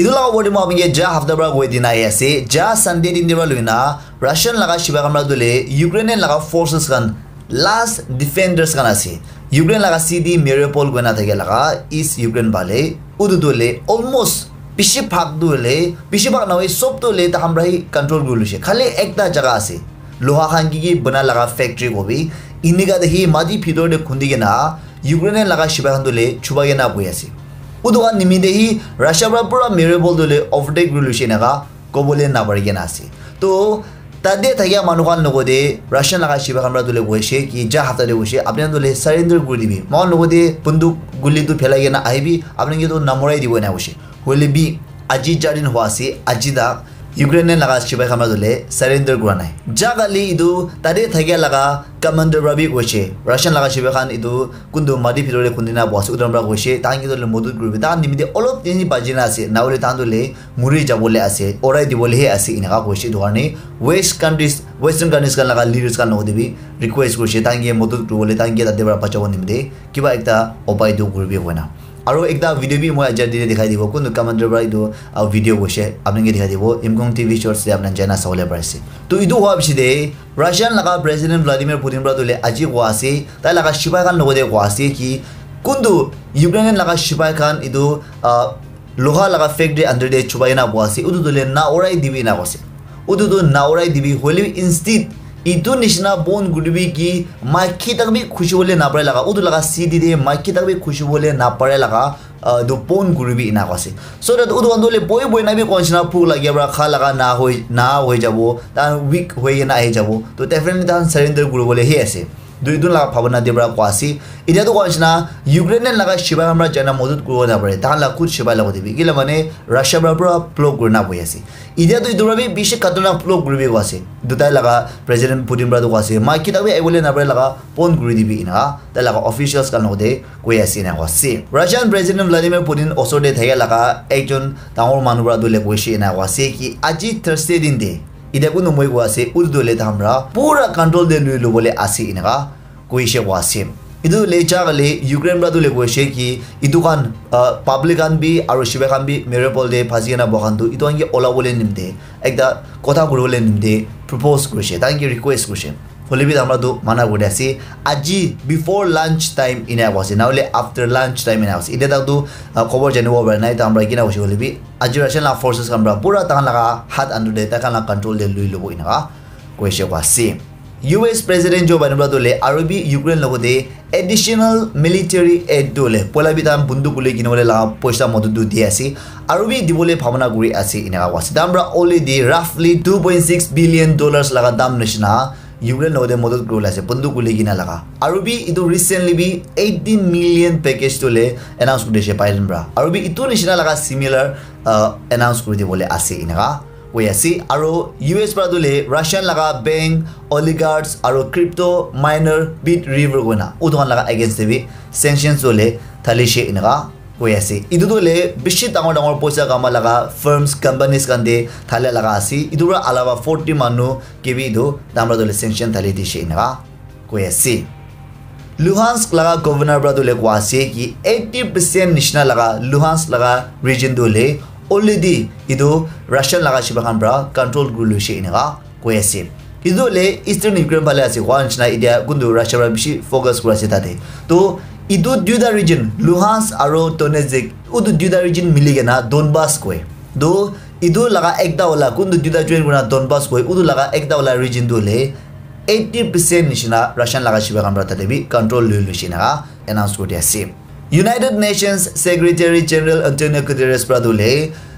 ইদু লগা বডি মই আমি যা হাফতাৰ পৰা গৈ দিন আহি আছে যা চানডে দিন দিবা লৈ না ৰাছিয়ান লগা শিৱা কামৰা দলে ইউক্ৰেইনিয়ান লগা ফৰ্চেছ খান লাষ্ট ডিফেণ্ডাৰ্ছ খান আছে ইউক্ৰেইন লগা চি ডি মেৰিয়পল গৈ নাথাকে লগা ইষ্ট ইউক্ৰেইন পালে উদু দলে অলমষ্ট বেছিভাগ দলে বেছিভাগ নহয় চব দলে তাহামৰা সি কণ্ট্ৰল কৰি লৈছে খালি একটা জেগা আছে লোহা খান কি কি বনা লগা ফেক্টৰী কবি ইনিকা দেখি মাটি ভিতৰতে খুন্দি কিনা ইউক্ৰেইনিয়ান লগা শিৱা খান দলে চুবা কিনা বহি আছে উদুৱা নিমিদেহি ৰাছিয়াৰ পৰা মেৰিবল দলে অভাৰটেক কৰি লৈছে এনেকুৱা ক'বলৈ নাপাৰি কিনে আছে তো তাতে থাকে মানুহখন লগতে ৰাছিয়ান লগা শিৱাখান পৰা দলে গৈছে কি যা হাততে গৈছে আপুনি দলে চাৰেণ্ডাৰ কৰি দিবি মই লগতে বন্দুক গুলিটো পেলাই কিনে আহিবি আপুনি কিন্তু নমৰাই দিব নাই কৈছে হ'লে বি আজি যাৰ দিন হোৱা আছে আজি তাক খামাৰ নাই যা কালি এইটো তাতে থাকে লগা কামাণ্ডাৰ পৰা বি কৈছে ৰাছিয়ান লগা শিৱাই খান এইটো কোনটো মাটিৰ ভিতৰতে খুন্দিনা পোৱা আছে উদাহৰণ পৰা কৈছে তাহান কি দলে মদত কৰিব তাহান নিমিত্তে অলপ তিনি বাজি না আছে নহ'লে তাহান দলে মৰি যাবলৈ আছে অৰাই দিবলৈহে আছে এনেকুৱা কৈছে এইটো কাৰণে ৱেষ্ট কাণ্ট্ৰিজ ৱেষ্টাৰ্ণ কাণ্ট্ৰিজ কাৰণ লগা লিডাৰ্ছ কাৰণ লগত দিবি কৰিছে তাহাঁকে মদত কৰিবলৈ তাহাঁকে তাতে পৰা বাচাব নিমিত্তে কিবা এটা উপায়টো কৰিবি হয় না আৰু একটা ভিডিঅ' বি মই আজি দিনে দেখাই দিব, কোনটো কামাণ্ডাৰ পৰা এইটো ভিডিঅ' গৈছে আপোনালোকে দেখাই দিব, ইমকং টিভি শ্বৰ্টছে আপোনাক জানা চাবলৈ পাৰিছে। তো এইটো হোৱাৰ পিছতে ৰাছিয়ান লগা প্ৰেচিডেণ্ট ভ্লাডিমিৰ পুটিন পৰা তোলে আজি কোৱা আছে, তাই লগা চিপাই খান লগতে কোৱা আছে কি, কোনটো ইউক্ৰেইনিয়ান লগা চিপাই খান এইটো লোহা লগা ফেক্টৰী আণ্ডাৰ ডে চুবাই না পোৱা আছে, এইটো তোলে না উৰাই দিবি না কৈছে। এইটোতো না উৰাই দিবি হ'লেও ইনষ্টিট ইটো নিচিনা বন গুৰিবি কি মাইকী তাক বি খুচিবলৈ নাপাৰে লগা উটো লগা চি দি দিয়ে মাইকী তাক বি খুচিবলৈ নাপাৰে লগা দু বন গুৰিবি ইনাক আছে চ' তাত উটো অন্তলে বৈ বৈ নাবি কোৱা নিচিনা ফুক লাগি পৰা খা লগা না হৈ না হৈ যাব তাৰ উইক হৈ কিনে আহি যাব তো ডেফিনেটলি তাহান চাৰেণ্ডাৰ কৰিবলৈহে আছে দুই দুই লাখ ভাৱনা দিয়ে পৰা কোৱা আছে এতিয়াতো কোৱা নিচিনা ইউক্ৰেইনিয়ান লগা শিৱাই আমাৰ জানা মজুত কৰিব নাপাৰে তাহান লাখ খুদ শিৱাই লগত দিবি। কেলে মানে ৰাছিয়াৰ পৰা প্লগ কৰি নাপাই আছে। এতিয়াতো এইটোৰ বাবে বেছি খাতৰনাক প্লগ কৰিবি কোৱা আছে। দুটাই লগা প্ৰেচিডেণ্ট পুটিন পৰাটো কোৱা আছে মাইকী তাকে আহিবলৈ নাপাৰে লগা ফোন কৰি দিবি ইনা তাই লগা অফিচিয়েলছ কাৰণ লগতে কৈ আছে এনে কোৱা আছে। ৰাছিয়ান প্ৰেচিডেণ্ট ভ্লাডিমিৰ পুটিন ওচৰতে থাকে লগা একজন ডাঙৰ মানুহ পৰা দলে কৈছে এনে কোৱা আছে কি আজি থাৰ্ছডে দিন দে এতিয়া কোনো মই কোৱা আছে উৰ্দুলে তামৰা পুৰা কণ্ট্ৰল দে লৈ ল'বলৈ আছে এনেকুৱা কৈছে এইটো লেচা কালি ইউক্ৰেইন পৰা তোলে কৈছে কি ইটো খান পাব্লিক খান বি আৰু শিৱে খান বি মেৰেপল দে ফাঁচি কিনা বখানটো ইটো আনকি ওলাবলৈ নিমদে একটা কথা কৰিবলৈ নিমদে প্ৰপ'জ কৰিছে তাকে ৰিকুৱেষ্ট কৰিছে হলিবি আমরাতো মানা করে আছি আজি বিফোর লাঞ্চ টাইম ইনে আছে না হলে আফটার লাঞ্চ টাইম ইনে আছে এটা তাকতো খবর জানিব পারে নাই তো আমরা কিনা বসে হলিবি আজি রাশিয়ান লা ফোর্সেস আমরা পুরা তাহান লাগা হাত আন্ডু দে লাগা কন্ট্রোল দে লুই লব ইনাকা কৈছে আছে U S president Joe Biden পৰা দলে আৰু বি ইউক্ৰেইন লগতে এডিশ্যনেল মিলিটাৰী এড দলে পলাবি তাম বন্দুক উলিয়াই কিনিবলৈ লগা পইচা মদতো দি আছে আৰু বি দিবলৈ ভাৱনা কৰি আছে এনেকুৱা আছে দাম পৰা already ৰাফলি two point six billion dollars লগা দাম নিচিনা ইউক্ৰেইন লগতে মদত কৰি ওলাইছে। বন্দুক উলিয়াই কিনা লগা। আৰু বি এইটো ৰিচেণ্টলি বি এইটিন মিলিয়ন পেকেজ তোলে এনাউন্স কৰি দিছে বাইডেন পৰা আৰু বি ইটো নিচিনা লগা চিমিলাৰ এনাউন্স কৰি দিবলৈ আছে এনেকুৱা কৈ আছে। আৰু ইউ এছ পৰা দলে ৰাছিয়ান লগা বেংক অলিগাৰ্ডছ আৰু ক্ৰিপ্ট' মাইনাৰ বিট ৰিভাৰ গইনা উদোকান লগা এগেইনষ্ট দেবি চেংচনছ দলে থালিছে এনেকুৱা কৈ আছে ইটো দলে বেছি ডাঙৰ ডাঙৰ পইচা কামা লগা ফাৰ্মছ কোম্পানীজ কান্দে থালে লগা আছে ইটোৰ পৰা আলাবা ফৰ্টি মানুহ কেবি ইটো দামৰা দলে চেংচন থালি দিছে এনেকুৱা কৈ আছে লুহান্স লগা গভৰ্ণৰ পৰা দলে কোৱা আছে কি এইটি পাৰ্চেণ্ট নিচিনা লগা লুহান্স লগা ৰিজন দলে অলৰেডি এইটো ৰাছিয়ান লগা শিৱাখান পৰা কণ্ট্ৰল কৰি লৈছে এনেকুৱা কৈ আছে কিন্তু হ'লে ইষ্টাৰ্ণ ইউক্ৰেইন ফালে আছে হোৱা নিচিনা এতিয়া কোনটো ৰাছিয়াৰ পৰা বেছি ফ'কাছ কৰি আছে তাতে তো এইটো দুয়োটা ৰিজন লুহান্স আৰু টনেজেক এইটো দুয়োটা ৰিজন মিলি কেনে ডনবাছ কয়। তো এইটো লগা একটা ওলা কোনটো দুয়োটা জইন কৰা ডনবাছ কয় এইটো লগা একটা ওলা ৰিজনটো হ'লে এইটি পাৰ্চেণ্ট নিচিনা ৰাছিয়ান লগা শিৱাখান পৰা তাতে বি কণ্ট্ৰল লৈ লৈছে এনেকুৱা এনাউন্স কৰি আছে। United Nations secretary general Antonio Guterres পৰা দলে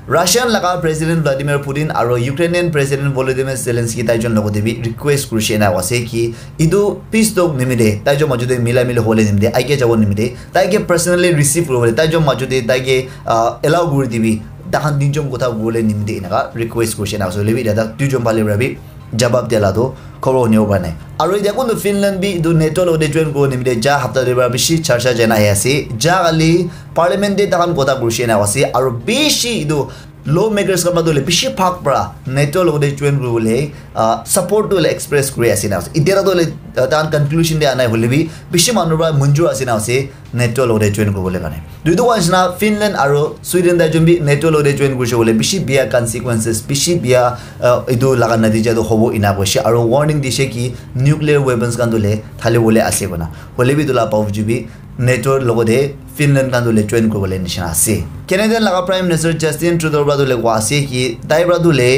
ৰাছিয়ান লগা প্ৰেচিডেণ্ট ভ্লাডিমিৰ পুটিন আৰু ইউক্ৰেইনিয়ান প্ৰেচিডেণ্ট ভলোডিমিৰ জেলেন্সকি তাইজন লগতে বি ৰিকুৱেষ্ট কৰিছে এনে আছে কি এইটো পিছ তোক নিমিতে তাইজন মাজতে মিলাই মিলি হ'বলৈ নিমিতে আইকে যাব নিমিতে তাইকে পাৰ্চনেলি ৰিচিভ কৰিবলৈ তাইজন মাজতে তাইকে এলাউ কৰি দিবি তাহান তিনিজন কথা ক'বলৈ নিমিতে এনেকুৱা ৰিকুৱেষ্ট কৰিছে এনে হ'লে দাদা দুইজন ভালে ৰাবি জবাব দিয়াটো খবৰ শুনিব পৰা নাই আৰু এতিয়া কোনটো ফিনলেণ্ড বি এইটো নেটৰ লগতে জইন কৰিব নিমিতে যা সপ্তাহৰ পৰা বেছি চাৰ্চা জনাই আছে যা কালি পাৰ্লিমেণ্টে তাহান কথা কৰিছে এনে আছে আৰু বেছি এইটো ল' মেকাৰ্ছ কাম দলে বেছি ভাগ পৰা নেটৰ লগতে জইন কৰিবলৈ ছাপৰ্টটো হ'লে এক্সপ্ৰেছ কৰি আছে না এতিয়া দলে তাৰ কনক্লুশ্যন দিয়া নাই হ'লে বি বেছি মানুহৰ পৰা মঞ্জুৰ আছে না আছে নেটৰ লগতে জইন কৰিবলৈ কাৰণে দুইটো কোৱা নিচিনা ফিনলেণ্ড আৰু ছুইডেন দাই যোনবি নেটৰ লগতে জইন কৰিছে বোলে বেছি বিয়া কনচিকুৱেঞ্চেছ বেছি বিয়া এইটো লগা নতিজাটো হ'ব ইনা কৈছে আৰু ৱাৰ্ণিং দিছে কি নিউক্লিয়াৰ ৱেপনছ কান দলে ঢালিবলৈ আছে বনা হ'লে বি তোলা পাওঁ যুবি নেটৰ লগতে ফিনলেণ্ড কান দলে জইন কৰিবলৈ নিচিনা আছে কেনেডিয়ান লগা প্ৰাইম মিনিষ্টাৰ জাষ্টিন ট্ৰুডৰ পৰা দলে কোৱা আছে কি তাইৰ পৰা দলে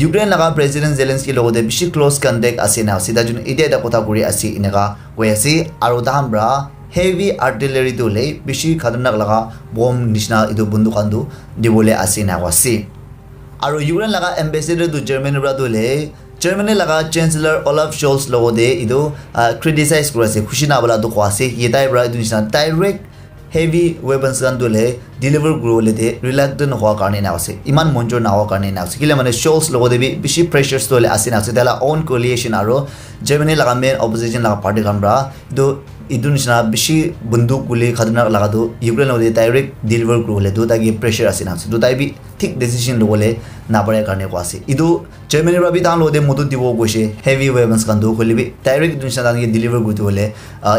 ইউক্ৰেইন লগা প্ৰেচিডেণ্ট জেলেন্সকিৰ লগতে বেছি ক্ল'জ কণ্টেক্ট আছে না চিধা যোন এতিয়া এটা কথা কৰি আছে এনেকুৱা কৈ আছে আৰু তাহান পৰা হেভি আৰ্টিলাৰী দলে বেছি খাতৰনাক লগা বম নিচিনা এইটো বন্দুকানটো দিবলৈ আছে না আছে আৰু ইউক্ৰেইন লগা এম্বেচিডাৰটো জাৰ্মানীৰ পৰা দলে জাৰ্মানী লগা চেঞ্চেলাৰ অলাফ শ্বলছ লগতে এইটো ক্ৰিটিচাইজ কৰি আছে খুচি নাবলা দুখ আছে সি তাইৰ পৰা এইটো নিচিনা ডাইৰেক্ট হেভি ৱেপনছ গান দলে ডেলিভাৰ কৰিবলৈ ৰিলেক্টেড নোহোৱাৰ কাৰণে নাছে ইমান মঞ্জুৰ নোহোৱাৰ কাৰণে নাছে কেলে মানে শ্ব'লছ লগতে বেছি প্ৰেচাৰ্ছ দলে আছে নাছে তেলা অন কলিয়েশ্যন আৰু জাৰ্মানী লগা মেইন অপজিশ্যন লগা পাৰ্টি পৰা এইটো এইটো নিচিনা বেছি বন্দুক গুলি খাতৰনাক লগাটো ইউক্ৰেইন লগতে ডাইৰেক্ট ডেলিভাৰ কৰিবলৈ দুটাকে প্ৰেচাৰ আছে নাছে দুটাই বি ঠিক ডিচিশ্যন ল'বলৈ নাপাৰে কাৰণে কোৱা আছে এইটো জাৰ্মানীৰ পৰা বি তাৰ লগতে মদত দিব গৈছে হেভি ৱেপনছ খানটো খুলিবি ডাইৰেক্ট এইটো নিচিনা তাকে ডেলিভাৰ কৰি দিবলৈ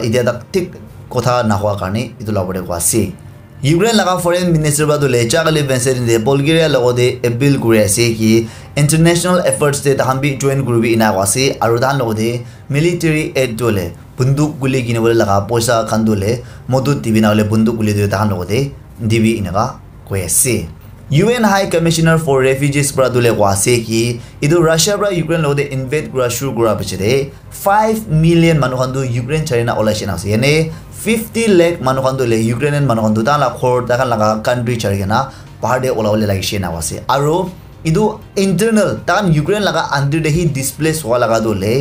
এতিয়া তাক ঠিক কথা নাহোৱাৰ কাৰণে এইটো ল'বলৈ কোৱা আছে ইউক্ৰেইন লগা ফৰেইন মিনিষ্টাৰ পৰা দলে চাকালি ভেঞ্চেৰিনে বলগেৰিয়াৰ লগতে এপিল কৰি আছে কি ইণ্টাৰনেশ্যনেল এফৰ্টছে তাহান বি জইন কৰিবি ইনা কোৱা আছে আৰু তাৰ লগতে মিলিটেৰী এড দলে বন্দুক গুলি কিনিবলৈ লগা পইচা খান দলে মদত দিবি নহ'লে বন্দুক গুলি দলে তাহান লগতে দিবি এনেকুৱা কৈ আছে। U N high commissioner for refugees পৰা দলে কোৱা কি এইটো ৰাছিয়াৰ পৰা ইউক্ৰেইন লগতে ইনভেট কৰা শুৰু কৰাৰ পিছতে ফাইভ মিলিয়ন মানুহখনটো ইউক্ৰেইন চাৰিনা ওলাইছে নাছে এনে ফিফটি লেখ মানুহখন দলে ইউক্ৰেইনিয়ান মানুহখন দুটা লাখ ঘৰ তাহান লগা কাণ্ট্ৰি চাৰিকেনা পাহাৰ দে ওলাবলৈ লাগিছে নাও আছে আৰু এইটো ইণ্টাৰনেল তাহান ইউক্ৰেইন লগা আন্তৰ্দেশী ডিছপ্লেচ হোৱা লগা দলে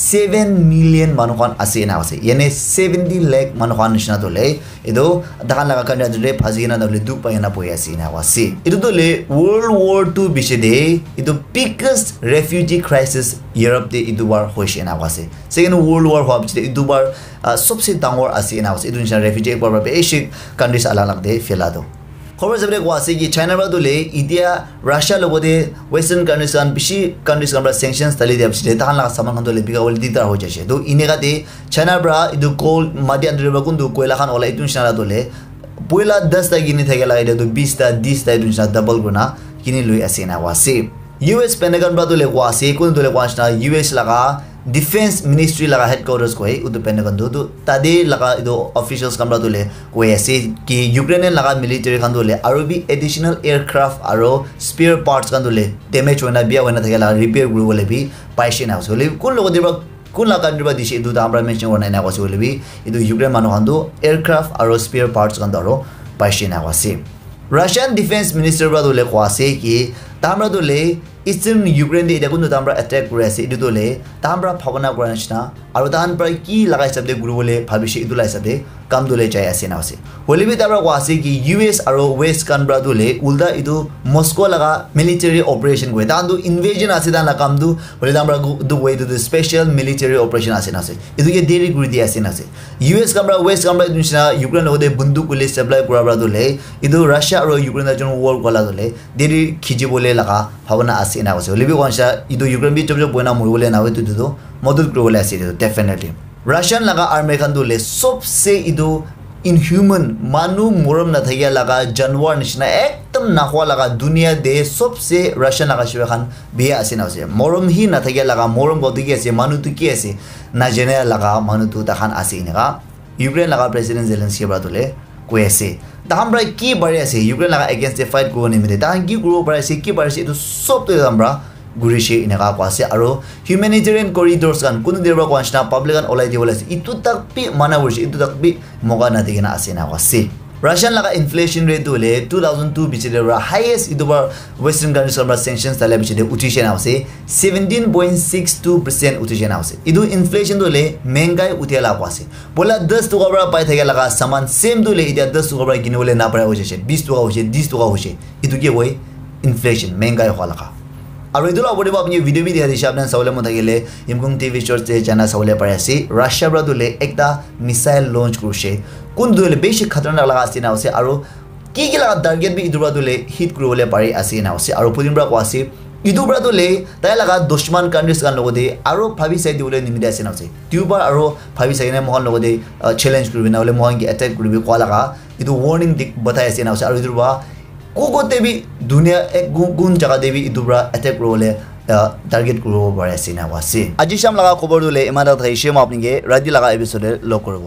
ছেভেন মিলিয়ন মানুহখন আছে না আছে এনে ছেভেণ্টি লেখ মানুহখন নিচিনা দলে এইটো তাহান লগা কাৰণে দলে ভাজি কিনা দলে দুখ পাই কিনা বহি আছে না আছে এইটো দলে ৱৰ্ল্ড ৱাৰ টু বিচেদে এইটো বিগেষ্ট ৰেফিউজি ক্ৰাইচিছ ইউৰোপতে এইটো বাৰ হৈছে না আছে ছেকেণ্ড ৱৰ্ল্ড ৱাৰ হোৱাৰ পিছতে এইটো বাৰ চবচে ডাঙৰ আছে না আছে এইটো নিচিনা ৰেফিউজি একবাৰ বাবে বেছিক কাণ্ট্ৰিজ আলাগ দে ফেলাটো খবৰ যাবলৈ কোৱা আছে কি চাইনাৰ পৰা দলে এতিয়া ৰাছিয়াৰ লগতে ৱেষ্টাৰ্ণ কাণ্ট্ৰিজ খান বেছি কাণ্ট্ৰিজ খান পৰা চেংচনছ ঢালি দিয়াৰ পিছতে তাহান লগা চামান খান দলে বিকাবলৈ দিগদাৰ হৈ যাইছে তো এনেকাতে চাইনাৰ পৰা এইটো কল মাটি আন্তৰিৰ পৰা কোনটো কয়লাখান ওলাই এইটো নিচিনা দলে। পইলা দহটা কিনি থাকে লাগে এতিয়াতো বিছটা ত্ৰিছটা এইটো নিচিনা ডাবল গুণা কিনি লৈ আছে না কোৱা আছে ইউ এছ পেনেগান পৰা দলে কোৱা আছে কোন দলে কোৱা নিচিনা ইউ এছ লগা ডিফেন্স মিনিষ্ট্ৰি লগা হেডকোৱাৰ্টাৰ্ছ কয় উত্তৰ পেনেগানটো তো তাদে লগা এইটো অফিচিয়েলছ কামৰা দলে কৈ আছে কি ইউক্ৰেইনিয়ান লগা মিলিটাৰী খান দলে আৰু বি এডিশ্যনেল এয়াৰক্ৰাফ্ট আৰু স্পেয়াৰ পাৰ্টছ খান দলে ডেমেজ হৈ না বিয়া হৈ নাথাকে লগা ৰিপেয়াৰ কৰিবলৈ বি পাইছে না কৈছে হ'লে কোন লগতে পৰা কোন লগা কাণ্ট্ৰিৰ পৰা দিছে এইটো আমাৰ মেনশ্যন কৰা নাই না কৈছে হ'লে বি এইটো ইউক্ৰেইন মানুহখনটো এয়াৰক্ৰাফ্ট আৰু স্পেয়াৰ পাৰ্টছ খানটো আৰু পাইছে না কৈছে ৰাছিয়ান ডিফেন্স মিনিষ্টাৰৰ পৰা দলে কোৱা আছে কি তাৰ দলে ইষ্টাৰ্ণ ইউক্ৰেইন এতিয়া কোনটো তাৰ পৰা এটেক কৰি আছে এইটো দলে তাৰ পৰা ভাৱনা কৰা নিচিনা আৰু তাহান পৰা কি লগা হিচাপে ঘূৰিবলৈ ভাবিছে এইটো হিচাপে কাম দলে আছে না আছে। হ'লে বি তাৰ কোৱা আছে কি ইউ এছ আৰু ৱেষ্ট কানব্ৰা দলে উল্টা এইটো মস্কো লগা মিলিটাৰী অপাৰেশ্যন কৰে। তাহানটো ইনভেজন আছে তাৰ কামটো। হ'লে তাৰ পৰা ৱে এইটো স্পেচিয়েল মিলিটাৰী অপাৰেশ্যন আছে না আছে। এইটোকে দেৰি কৰি দি আছে না আছে। ইউ এছ কামৰা ৱেষ্ট এইটো নিচিনা ইউক্ৰেইন লগতে বন্দুক বুলি চেপ্লাই কৰাৰ পৰা দলে এইটো ৰাছিয়া আৰু ইউক্ৰেইন এজন ৱৰ্ল্ড কলা দলে দেৰি খিজিবলৈ লগা ভাৱনা আছে না কৈছে হ'লে বি কোৱা এইটো ইউক্ৰেইন বি চব বইনা মৰিবলৈ নাও এইটো মদত কৰিবলৈ আছে এইটো ডেফিনেটলি ৰাছিয়ান লগা আৰ্মি খান দলে চবচে এইটো ইনহিউমেন মানুহ মৰম নাথাকিয়া লগা জানুৱাৰ নিচিনা একদম নাখোৱা লগা দুনিয়া দে চবচে ৰাছিয়ান লগা চিবা খান বিয়া আছে নাছে মৰমহি নাথাকিয়া লগা মৰম গতিকে আছে মানুহটো কি আছে নাজানে লগা মানুহটো তাহান আছে এনেকা ইউক্ৰেইন লগা প্ৰেচিডেণ্ট জেলেঞ্চিৰ পৰা দলে কৈ আছে তাহান পৰা কি বাঢ়ি আছে ইউক্ৰেইন লগা এগেইনষ্ট ফাইট কৰিব নিমিলে তাহান কি কৰিব পাৰিছে কি পাৰিছে এইটো চবটো তাহান পৰা ঘূৰিছে এনেকুৱা কোৱা আছে আৰু হিউমেনিটেৰিয়ান কৰিডৰ্ছ গান কোনো পৰা কোৱা নিচিনা পাব্লিক গান ওলাই দিব লাগিছে ইটো তাক বি মানা কৰিছে ইটো তাক বি মগা নাদি কিনে আছে না কোৱা আছে ৰাছিয়ান লগা ইনফ্লেশ্যন ৰেট হ'লে টু থাউজেণ্ড টু পিছতে হাইয়েষ্ট ইটো পৰা ৱেষ্টাৰ্ণ কাণ্ট্ৰিজৰ পৰা চেংচনছ তালে পিছতে উঠিছে না আছে seventeen point six two percent উঠিছে না আছে এইটো ইনফ্লেশ্যনটো হ'লে মেংগাই উঠিয়া লাভ আছে বোলা দহ টকাৰ পৰা পাই থাকে লগা চামান ছেমটো হ'লে এতিয়া দহ টকাৰ পৰা কিনিবলৈ নাপাৰা হৈছে বিছ টকা হৈছে ত্ৰিছ টকা হৈছে এইটো কি কয় ইনফ্লেশ্যন মেংগাই হোৱা লগা আৰু এইটো ল'ব দিব আপুনি ভিডিঅ' দিয়া দিছে আপোনাৰ চাবলৈ মন থাকিলে ইমকুং টিভি শ্বৰ্টছে চেনেল চাবলৈ পাৰে আছে। ৰাছিয়াৰ পৰা দলে এটা মিছাইল লঞ্চ কৰিছে। কোনটো দলে বেছি খাতৰনাক লগা আছে না আছে আৰু কি কি লগা টাৰ্গেট বি ইটোৰ পৰা তোলে হিট কৰিবলৈ পাৰি আছে না আছে আৰু পুদিন পৰা কোৱা আছে ইটোৰ পৰা তোলে তাই লগা দুশ্মন কাণ্ট্ৰিজ কাৰণ লগতে আৰু ভাবি চাই দিবলৈ নিমিতে আছে না আছে টিউবাৰ আৰু ভাবি চাই কিনে মহন লগতে চেলেঞ্জ কৰিবি নহ'লে মহন কি এটেক কৰিবি কোৱা লগা এইটো ৱাৰ্ণিং দি বতাই আছে না আছে আৰু ইটোৰ পৰা ক'তে বি ধুনীয়া এক কোন জেগাতে বি ইটোৰ পৰা এটেক কৰিবলৈ টাৰ্গেট কৰিব পাৰে আছে না আছে আজি চাম লগা খবৰ দিলে ইমান এটা থাকিছে মই আপোনালোকে ৰাতি লগা এপিচডে লগ কৰিব